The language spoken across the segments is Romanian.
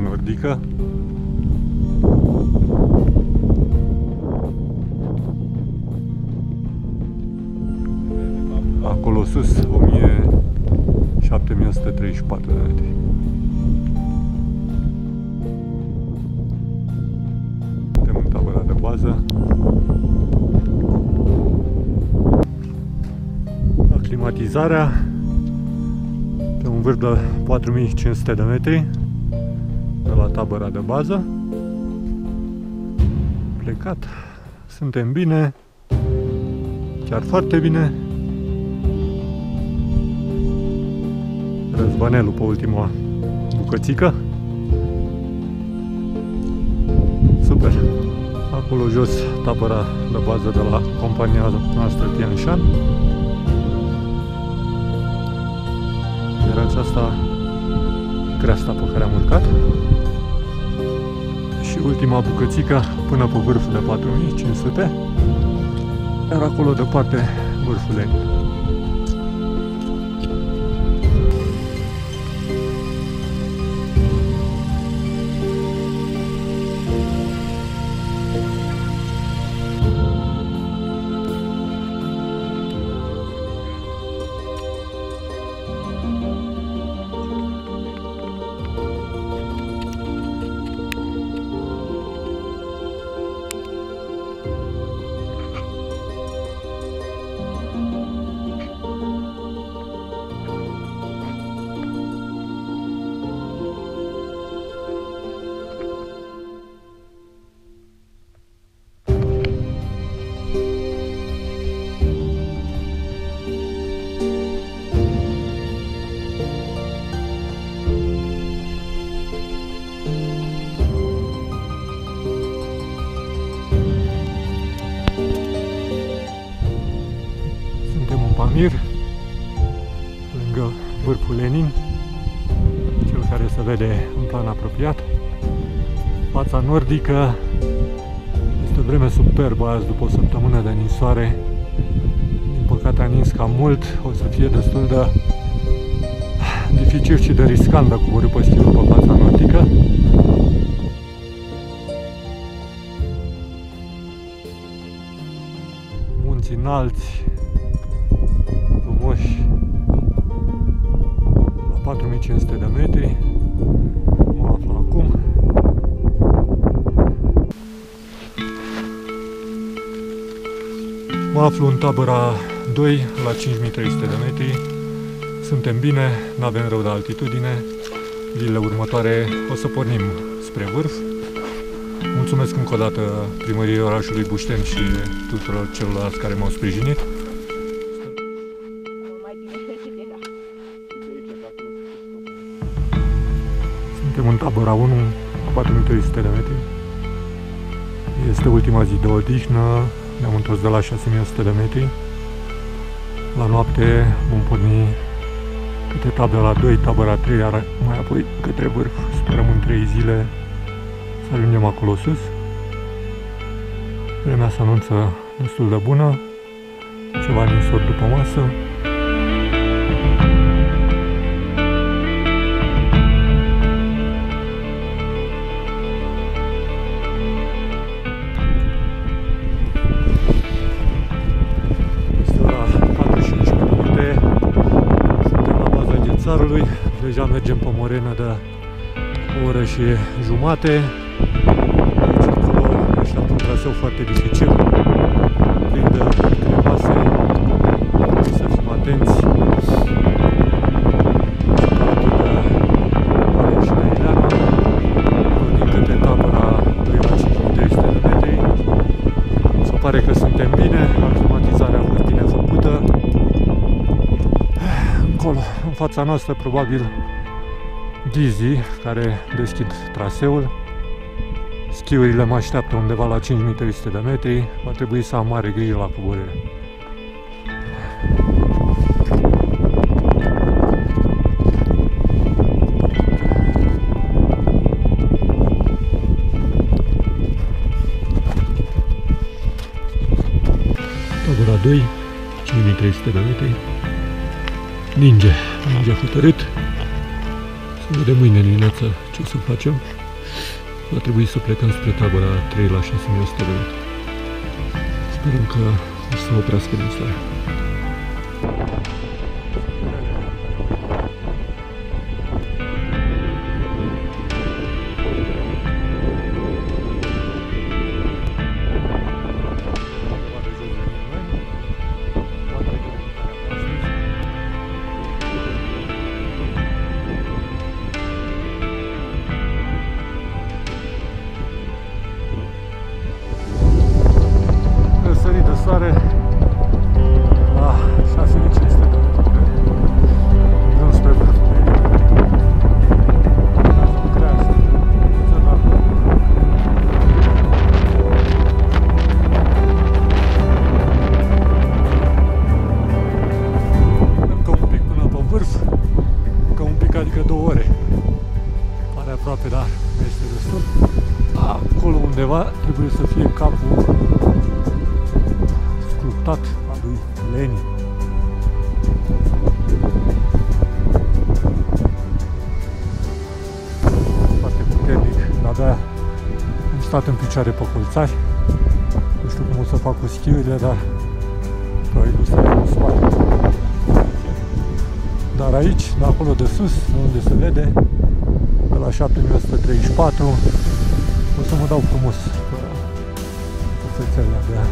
Lenin, fața nordică. Acolo sus, 1734 de metri. Suntem în tabăra de bază. Aclimatizarea pe un vârf de 4500 de metri de la tabăra de bază. Plecat. Suntem bine. Chiar foarte bine. Răzbanelul pe ultima bucățică. Super. Acolo jos tabăra de bază de la compania noastră Tian Shan. Iar aceasta creasta pe care am urcat. Și ultima bucățică până pe vârful de 4500. Iar acolo departe vârful Lenin. Pamir, lângă vârful Lenin, cel care se vede în plan apropiat. Fața nordică este vreme superbă azi după o săptămână de ninsoare. Din păcate a nins cam mult, o să fie destul de dificil și de riscant de coborâ pe schiul pe fața nordică. Munți înalți, mă aflu în tabăra 2 la 5300 de metri suntem bine, nu avem rău de altitudine zilele următoare o să pornim spre vârf Mulțumesc încă o dată primăriei orașului Bușteni și tuturor celorlalți care m-au sprijinit. Suntem în tabăra 1, 4300 de metri. Este ultima zi de odihnă, ne-am întors de la 6100 de metri. La noapte vom porni câte tabăra 2, tabăra 3, iar mai apoi către vârf. Sperăm în 3 zile să ajungem acolo sus. Vremea se anunță destul de bună, ceva ninsori după masă. Țarului. Deja mergem pe morenă de o oră și jumate. Aici acolo așteaptă un traseu foarte dificil. Fața noastră, probabil Dizzy, care deschid traseul. Schiurile mă așteaptă undeva la 5300 de metri. Va trebui să am mare grijă la coborâre. Tabora 2, 5300 de metri. Ninge, ninge hotărât. De mâine dimineață ce să facem. Va trebui să plecăm spre tabăra 3 la 6100 de metri. Sperăm că o să oprească din stare. Stat în picioare pe colțari. Nu știu cum o să fac cu schiurile, dar probabil o să iau spate. Dar aici, de acolo de sus, unde se vede, de la 7134, o să mă dau frumos pe, pe fețele abia.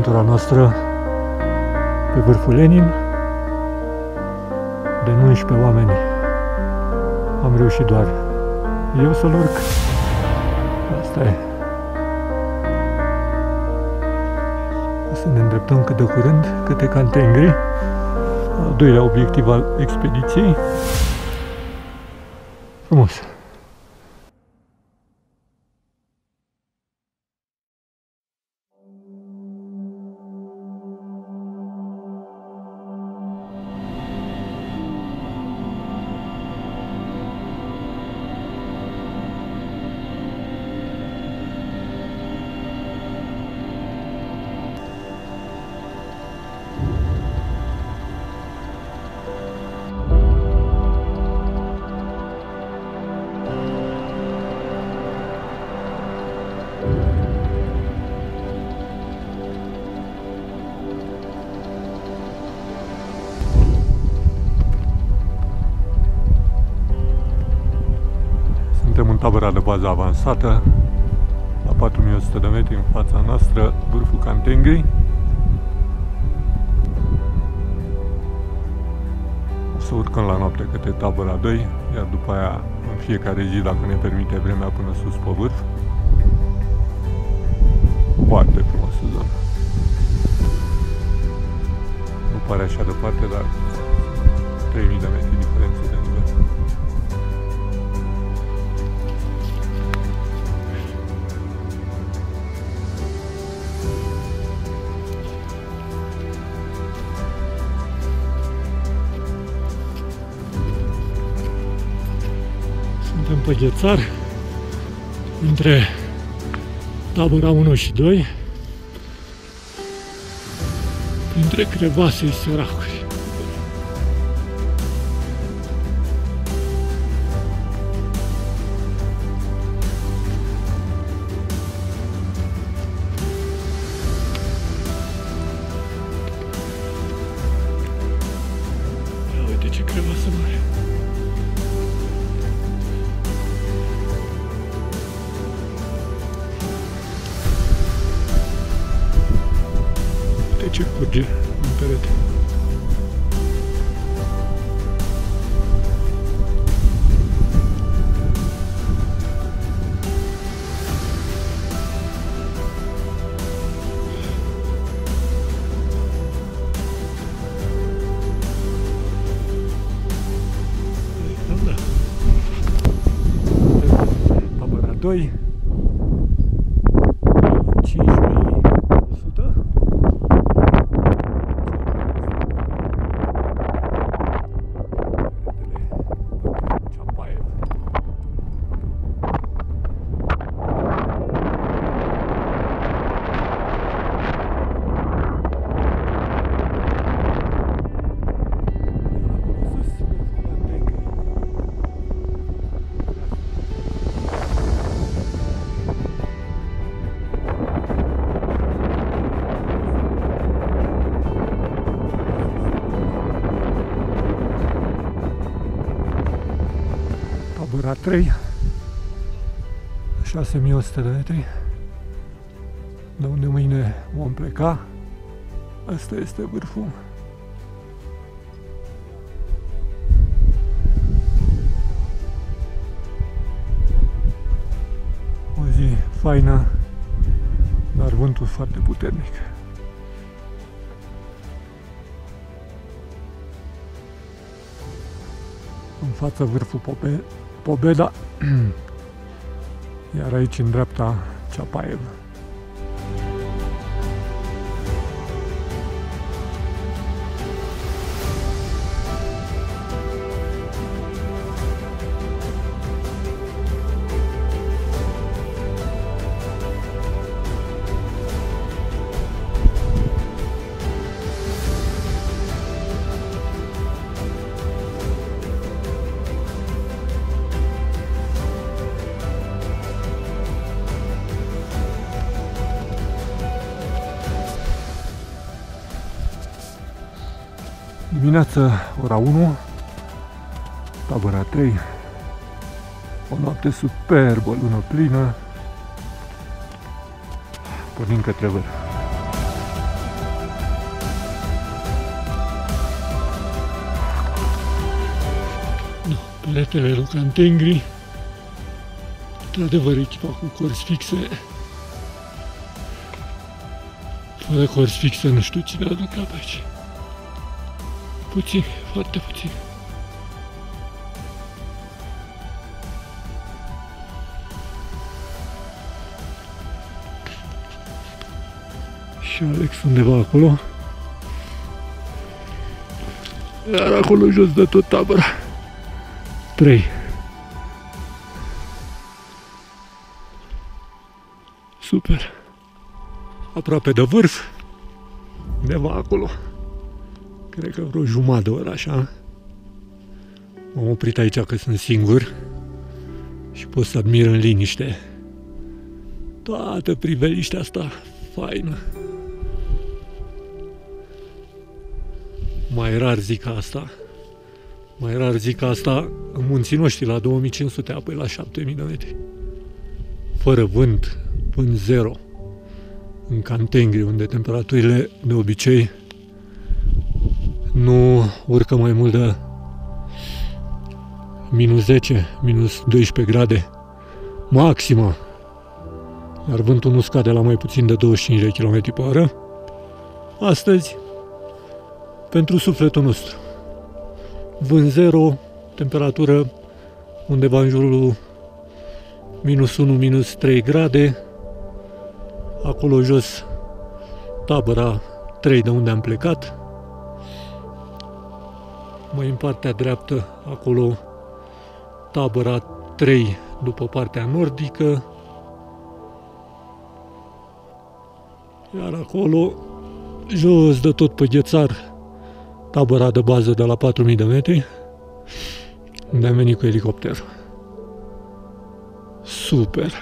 Aventura noastră pe vârful Lenin. De 19 oameni am reușit doar eu să-l urc. Asta e. O să ne îndreptăm cât de curând câte Cantengri, al doilea obiectiv al expediției. Frumos! Tabăra de bază avansată, la 4100 de metri în fața noastră, vârful Cantengri. O să urcăm la noapte către tabăra 2, iar după aia în fiecare zi, dacă ne permite vremea, până sus pe vârf. Foarte frumoasă zonă. Nu pare așa departe, dar 3000 de metri diferență de pe Ghețar, între tabăra 1 și 2, printre crevase și săracuri. cheese. Tabăra 3 6100 de metri. De unde mâine vom pleca? Asta este vârful. O zi faină dar vântul foarte puternic. În față vârful Pobe, Pobeda, iar aici în dreapta Ceapaev. Dimineața, ora 1, tabăra 3, o noapte superbă, lună plină, pornim către vârf. No, peletele Lucantengri, într-adevăr echipa cu corzi fixe, fără corzi fixe nu știu cine a lucrat pe aici. Puțin, foarte puțin. Și Alex undeva acolo. Iar acolo jos de tot tabăra. 3. Super. Aproape de vârf. Undeva acolo. Cred că vreo jumătate de oră așa. M-am oprit aici că sunt singur și pot să admir în liniște toată priveliștea asta faină. Mai rar zic asta. Mai rar zic asta în munții noștri la 2500, apoi la 7000 de metri. fără vânt, vânt zero, în Cantengri, unde temperaturile de obicei nu urcă mai mult de minus 10, minus 12 grade maximă, iar vântul nu scade la mai puțin de 25 de km pe oră. Astăzi, pentru sufletul nostru, vânt zero, temperatură undeva în jurul minus 1, minus 3 grade, acolo jos tabăra 3 de unde am plecat, mai în partea dreaptă, acolo tabăra 3 după partea nordică, iar acolo, jos de tot pe ghețar, tabăra de bază de la 4000 de metri, unde am venit cu elicopterul. Super!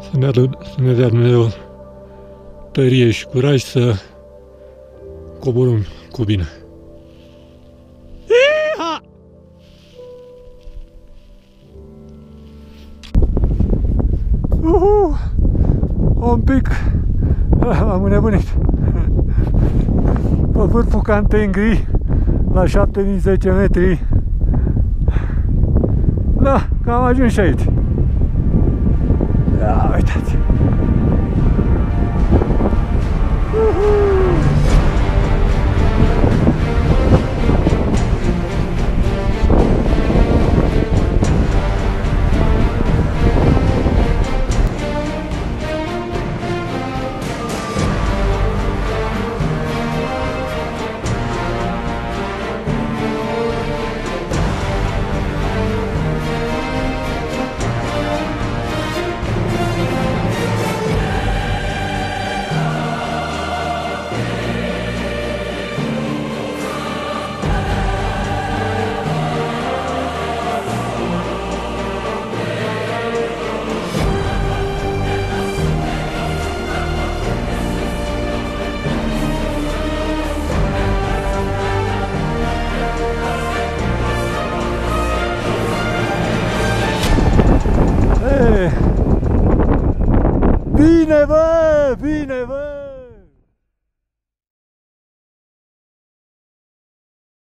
Să ne, să ne dea Dumnezeu tărie și curaj să coborâm cu bine. Iha! Uhu! Un pic am înnebunit. Pe vârful Cantengri, la 7010 metri. Da, cam ajuns și aici. Ia, uitați!